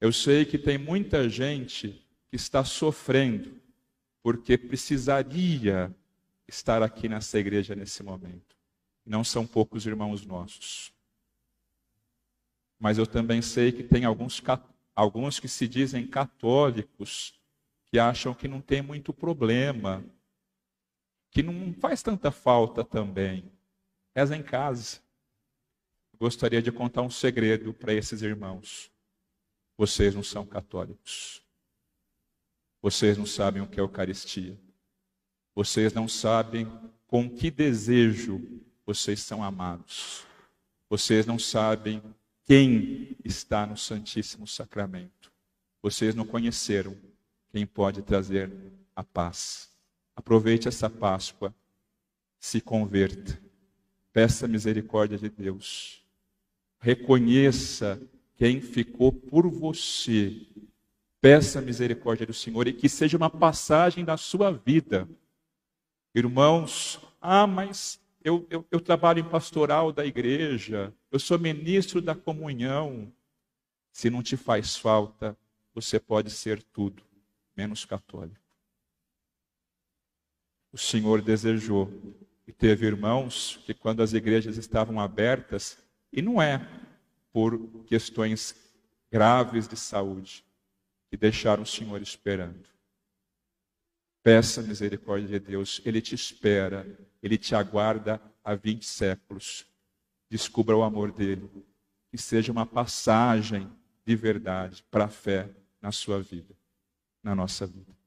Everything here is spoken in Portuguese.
Eu sei que tem muita gente que está sofrendo porque precisaria estar aqui nessa igreja nesse momento. Não são poucos irmãos nossos. Mas eu também sei que tem alguns, alguns que se dizem católicos que acham que não tem muito problema, que não faz tanta falta também. Reza em casa. Gostaria de contar um segredo para esses irmãos. Vocês não são católicos. Vocês não sabem o que é Eucaristia. Vocês não sabem com que desejo vocês são amados. Vocês não sabem quem está no Santíssimo Sacramento. Vocês não conheceram quem pode trazer a paz. Aproveite essa Páscoa, se converta, peça misericórdia de Deus, reconheça quem ficou por você, peça misericórdia do Senhor e que seja uma passagem da sua vida. Irmãos, ah, mas eu, eu, eu trabalho em pastoral da igreja, eu sou ministro da comunhão. Se não te faz falta, você pode ser tudo, menos católico o Senhor desejou. E teve irmãos que, quando as igrejas estavam abertas, e não é por questões graves de saúde, que deixaram o Senhor esperando. Peça misericórdia de Deus, Ele te espera, Ele te aguarda há 20 séculos. Descubra o amor dele, que seja uma passagem de verdade para a fé na sua vida, na nossa vida.